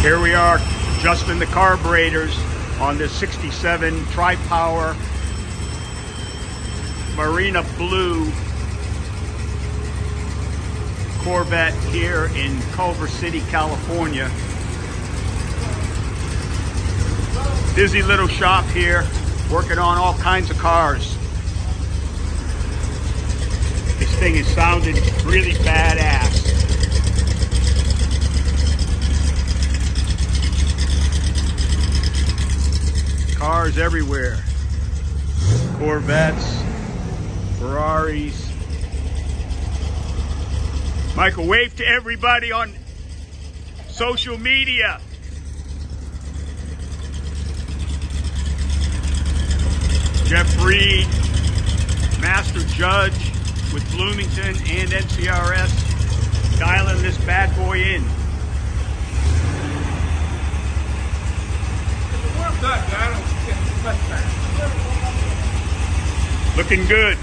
Here we are adjusting the carburetors on this 67 Tri-Power Marina Blue Corvette here in Culver City, California. Busy little shop here, working on all kinds of cars. This thing is sounding really badass. Cars everywhere. Corvettes, Ferraris. Michael, wave to everybody on social media. Jeff Reed, Master Judge with Bloomington and NCRS, dialing this bad boy in. Looking good.